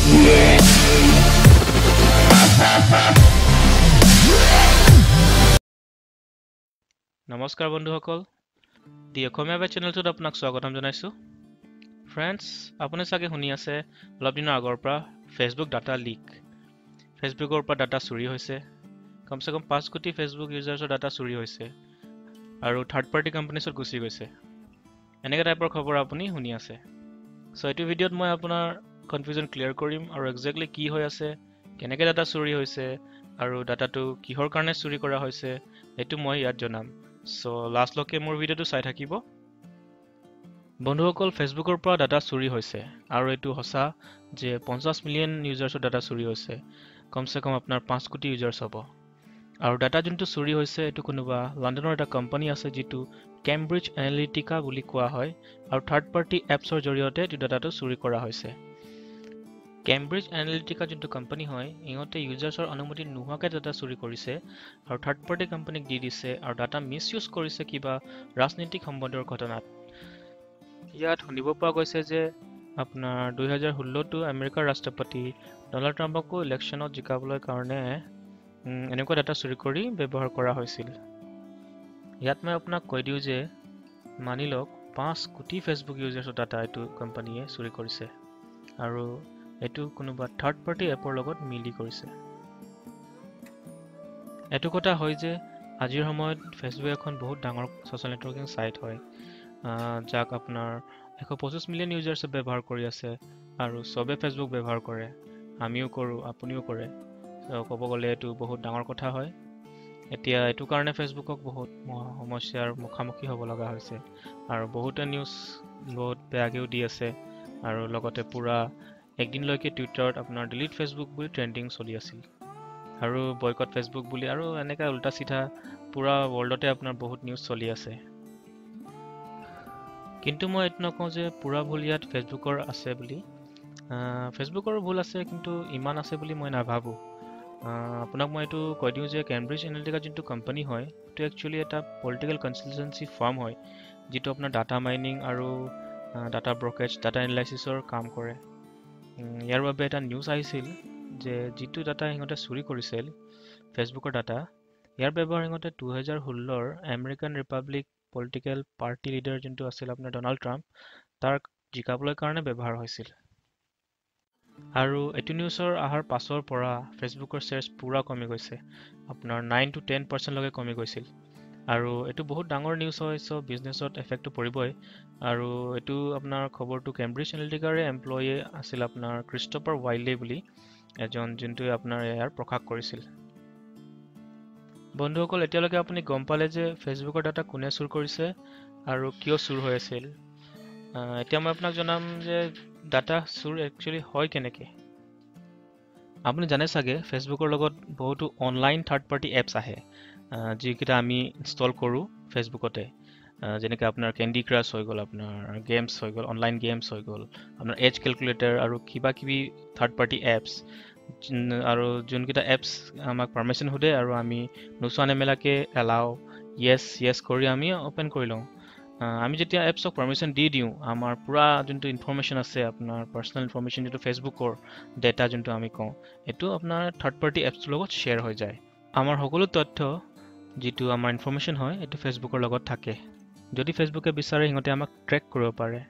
নমস্কাৰ বন্ধুসকল দি অসমীয়া বাই চেনেলটোত আপোনাক স্বাগতম জনাইছোঁ। ফ্ৰেণ্ডছ আপুনি চাগে শুনি আছে, অলপ দিনৰ আগৰ পৰা ফেচবুক ডাটা লিক ফেচবুকৰ পৰা ডাটা চুৰি হৈছে। কমচে কম পাঁচ কোটি ফেচবুক ইউজাৰ্ছৰ ডাটা চুৰি হৈছে। আৰু থাৰ্ড পাৰ্টি কোম্পানীছত গুচি গৈছে। এনেকুৱা টাইপৰ খবৰ আপুনি শুনি আছে। চ' এইটো ভিডিঅ'ত মই আপোনাৰ কনফিউজন ক্লিয়াৰ কৰিম আৰু একজেক্টলি কি হৈ আছে কেনেকৈ ডাটা চুৰি হৈছে আৰু ডাটাটো কিহৰ কাৰণে চুৰি কৰা হৈছে এইটো মই ইয়াত জনাম। চ' লাষ্টলৈকে মোৰ ভিডিঅ'টো চাই থাকিব। বন্ধুসকল ফেচবুকৰ পৰা ডাটা চুৰি হৈছে আৰু এইটো সঁচা যে পঞ্চাছ মিলিয়ন ইউজাৰ্ছৰ ডাটা চুৰি হৈছে। কমচে কম আপোনাৰ পাঁচ কোটি ইউজাৰ্ছ হ'ব। আৰু ডাটা যোনটো চুৰি হৈছে এইটো কোনোবা লণ্ডনৰ এটা কোম্পানী আছে যিটো কেম্ব্ৰিজ এনালিটিকা বুলি কোৱা হয় আৰু থাৰ্ড পাৰ্টি এপছৰ জৰিয়তে এইটো ডাটাটো চুৰি কৰা হৈছে। কেম্ব্ৰিজ এনালিটিকা যোনটো কোম্পানী হয় ইহঁতে ইউজাৰ্ছৰ অনুমতি নোহোৱাকৈ ডাটা চুৰি কৰিছে আৰু থাৰ্ড পাৰ্টি কোম্পানীক দি দিছে আৰু ডাটা মিছ ইউজ কৰিছে কিবা ৰাজনৈতিক সম্বন্ধৰ ঘটনাত। ইয়াত শুনিব পোৱা গৈছে যে আপোনাৰ দুহেজাৰ ষোল্লটো আমেৰিকাৰ ৰাষ্ট্ৰপতি ডনাল্ড ট্ৰাম্পকো ইলেকশ্যনত জিকাবলৈ কাৰণে এনেকুৱা ডাটা চুৰি কৰি ব্যৱহাৰ কৰা হৈছিল। ইয়াত মই আপোনাক কৈ দিওঁ যে মানি লওক পাঁচ কোটি ফেচবুক ইউজাৰ্ছৰ ডাটা এইটো কোম্পানীয়ে চুৰি কৰিছে। আৰু এইটো কোনোবা থাৰ্ড পাৰ্টি এপৰ লগত মিলি কৰিছে এইটো কথা হয় যে আজিৰ সময়ত ফেচবুক এখন বহুত ডাঙৰ ছ'চিয়েল নেটৱৰ্কিং ছাইট হয়। যাক আপোনাৰ এশ পঁচিছ মিলিয়ন ইউজাৰ্ছে ব্যৱহাৰ কৰি আছে আৰু চবে ফেচবুক ব্যৱহাৰ কৰে। আমিও কৰোঁ আপুনিও কৰে। ক'ব গ'লে এইটো বহুত ডাঙৰ কথা হয়। এতিয়া এইটো কাৰণে ফেচবুকক বহুত সমস্যাৰ মুখামুখি হ'ব লগা হৈছে। আৰু বহুতে নিউজ বহুত বেয়াকৈও দি আছে। আৰু লগতে পূৰা একদিনলৈকে টুইটাৰত আপোনাৰ ডিলিট ফেচবুক বুলি ট্ৰেণ্ডিং চলি আছিল। আৰু বয়কট ফেচবুক বুলি আৰু এনেকৈ উল্টা চিধা পূৰা ৱৰ্ল্ডতে আপোনাৰ বহুত নিউজ চলি আছে। কিন্তু মই এইটো নকওঁ যে পূৰা ভুল ইয়াত ফেচবুকৰ আছে বুলি। ফেচবুকৰ ভুল আছে কিন্তু ইমান আছে বুলি মই নাভাবোঁ। আপোনাক মই এইটো কৈ দিওঁ যে কেম্ব্ৰিজ এনালিটিকা যোনটো কোম্পানী হয় সেইটো একচুৱেলি এটা পলিটিকেল কনচালটেঞ্চি ফাৰ্ম হয় যিটো আপোনাৰ ডাটা মাইনিং আৰু ডাটা ব্ৰকেজ ডাটা এনালাইচিছৰ কাম কৰে। ইয়াৰ বাবে এটা নিউজ আহিছিল যে যিটো ডাটা সিহঁতে চুৰি কৰিছিল ফেচবুকৰ ডাটা ইয়াৰ ব্যৱহাৰ সিহঁতে দুহেজাৰ ষোল্লৰ American republic political party leader যোনটো আছিল আপোনাৰ ডনাল্ড ট্ৰাম্প তাৰ জিকাবলৈ কাৰণে ব্যৱহাৰ হৈছিল। আৰু এইটো নিউজৰ অহাৰ পাছৰ পৰা ফেচবুকৰ শ্বেয়াৰ্ছ পূৰা কমি গৈছে। আপোনাৰ নাইন টু টেন পাৰ্চেণ্টলৈকে কমি গৈছিল। আৰু এইটো বহুত ডাঙৰ নিউজ হয় চ' বিজনেছত এফেক্টটো পৰিবই। আৰু এইটো আপোনাৰ খবৰটো কেম্ব্ৰিজ এনালিটিকাৰে এমপ্লয়ী আছিল আপোনাৰ ক্ৰিষ্টফাৰ ৱাইল্ডে বুলি এজন যোনটোৱে আপোনাৰ ইয়াৰ প্ৰকাশ কৰিছিল। বন্ধুসকল এতিয়ালৈকে আপুনি গম পালে যে ফেচবুকৰ ডাটা কোনে চুৰ কৰিছে আৰু কিয় চুৰ হৈ আছিল। এতিয়া মই আপোনাক জনাম যে ডাটা চুৰ একচুৱেলি হয় কেনেকৈ। আপুনি জানে চাগে ফেচবুকৰ লগত বহুতো অনলাইন থাৰ্ড পাৰ্টি এপছ আহে। যিকেইটা আমি ইনষ্টল কৰোঁ ফেচবুকতে যেনেকৈ আপোনাৰ কেণ্ডি ক্ৰাছ হৈ গ'ল আপোনাৰ গেমছ হৈ গ'ল অনলাইন গেমছ হৈ গ'ল আপোনাৰ এজ কেলকুলেটাৰ আৰু কিবা কিবি থাৰ্ড পাৰ্টি এপছ আৰু যোনকেইটা এপছ আমাক পাৰ্মিশ্যন সোধে আৰু আমি নোচোৱা নেমেলাকৈ এলাও য়েছ য়েছ কৰি আমি অ'পেন কৰি লওঁ। আমি যেতিয়া এপছক পাৰ্মিশ্যন দি দিওঁ আমাৰ পূৰা যোনটো ইনফৰ্মেশ্যন আছে আপোনাৰ পাৰ্চনেল ইনফৰ্মেশ্যন যিটো ফেচবুকৰ ডেটা যোনটো আমি কওঁ এইটো আপোনাৰ থাৰ্ড পাৰ্টি এপছটোৰ লগত শ্বেয়াৰ হৈ যায়। আমাৰ সকলো তথ্য যিটো আমাৰ ইনফৰ্মেশ্যন হয় এইটো ফেচবুকৰ লগত থাকে। যদি ফেচবুকে বিচাৰে সিহঁতে আমাক ট্ৰেক কৰিব পাৰে।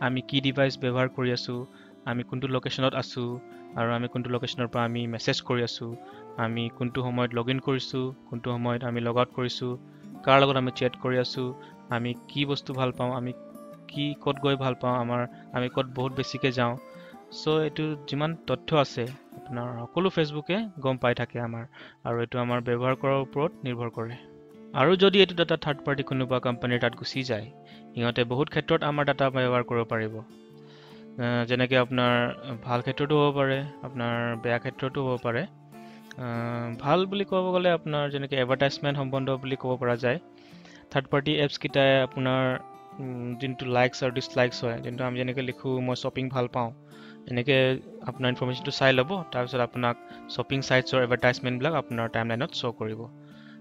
আমি কি ডিভাইচ ব্যৱহাৰ কৰি আছোঁ আমি কোনটো লোকেশ্যনত আছোঁ আৰু আমি কোনটো লোকেশ্যনৰ পৰা আমি মেছেজ কৰি আছোঁ আমি কোনটো সময়ত লগ ইন কৰিছোঁ কোনটো সময়ত আমি লগ আউট কৰিছোঁ কাৰ লগত আমি চেট কৰি আছোঁ আমি কি বস্তু ভাল পাওঁ আমি কি ক'ত গৈ ভাল পাওঁ আমাৰ আমি ক'ত বহুত বেছিকৈ যাওঁ। চ' এইটো যিমান তথ্য আছে আপোনাৰ সকলো ফেচবুকে গম পাই থাকে আমাৰ আৰু এইটো আমাৰ ব্যৱহাৰ কৰাৰ ওপৰত নিৰ্ভৰ কৰে। আৰু যদি এইটো ডাটা থাৰ্ড পাৰ্টি কোনোবা কোম্পানীৰ তাত গুচি যায় সিহঁতে বহুত ক্ষেত্ৰত আমাৰ ডাটা ব্যৱহাৰ কৰিব পাৰিব। যেনেকৈ আপোনাৰ ভাল ক্ষেত্ৰতো হ'ব পাৰে আপোনাৰ বেয়া ক্ষেত্ৰতো হ'ব পাৰে। ভাল বুলি ক'ব গ'লে আপোনাৰ যেনেকৈ এডভাৰটাইজমেণ্ট সম্বন্ধ বুলি ক'ব পৰা যায় থাৰ্ড পাৰ্টি এপছকেইটাই আপোনাৰ যোনটো লাইকছ আৰু ডিছলাইকছ হয় যোনটো আমি যেনেকৈ লিখোঁ মই শ্বপিং ভাল পাওঁ এনেকৈ আপোনাৰ ইনফৰ্মেশ্যনটো চাই ল'ব তাৰপিছত আপোনাক শ্বপিং ছাইটছৰ এডভাৰটাইজমেণ্টবিলাক আপোনাৰ টাইম লাইনত শ্ব' কৰিব।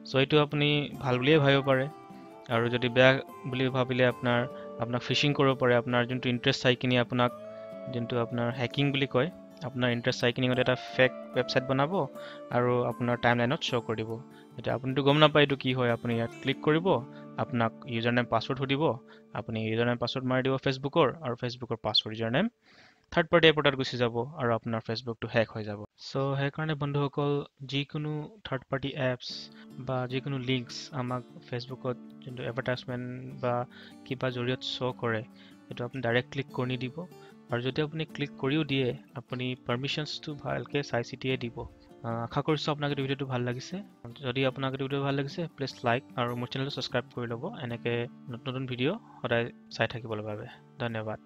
চ' এইটো আপুনি ভাল বুলিয়ে ভাবিব পাৰে। আৰু যদি বেয়া বুলি ভাবিলে আপোনাৰ আপোনাক ফিচিং কৰিব পাৰে আপোনাৰ যোনটো ইণ্টাৰেষ্ট চাই কিনি আপোনাক যোনটো আপোনাৰ হেকিং বুলি কয় আপোনাৰ ইণ্টাৰেষ্ট চাইকিনিঙত এটা ফেক ৱেবছাইট বনাব আৰু আপোনাৰ টাইম লাইনত শ্ব' কৰি দিব। এতিয়া আপুনিতো গম নাপায় এইটো কি হয় আপুনি ইয়াত ক্লিক কৰিব আপোনাক ইউজাৰ নেম পাছৱৰ্ড সুধিব আপুনি ইউজাৰ নেম পাছৱৰ্ড মাৰি দিব ফেচবুকৰ আৰু ফেচবুকৰ password user name third party এপৰ্টত গুচি যাব আৰু আপোনাৰ ফেচবুকটো হেক হৈ যাব। চ' সেইকাৰণে বন্ধুসকল যিকোনো থাৰ্ড পাৰ্টি এপছ বা যিকোনো লিংকছ আমাক ফেচবুকত যোনটো এডভাৰটাইজমেণ্ট বা কিবা জৰিয়ত শ্ব' কৰে সেইটো আপুনি ডাইৰেক্ট ক্লিক কৰি নিদিব আৰু যদি আপুনি ক্লিক কৰিও দিয়ে আপুনি পাৰ্মিশ্যনছটো ভালকৈ চাই চিতিয়ে দিব। আশা কৰিছোঁ আপোনাক এইটো ভিডিঅ'টো ভাল লাগিছে। যদি আপোনাক এইটো ভিডিঅ' ভাল লাগিছে প্লিজ লাইক আৰু মোৰ চেনেলটো ছাবস্ক্ৰাইব কৰি ল'ব। এনেকৈ নতুন নতুন ভিডিঅ' সদায় চাই থাকিবলৈ বাবে। ধন্যবাদ।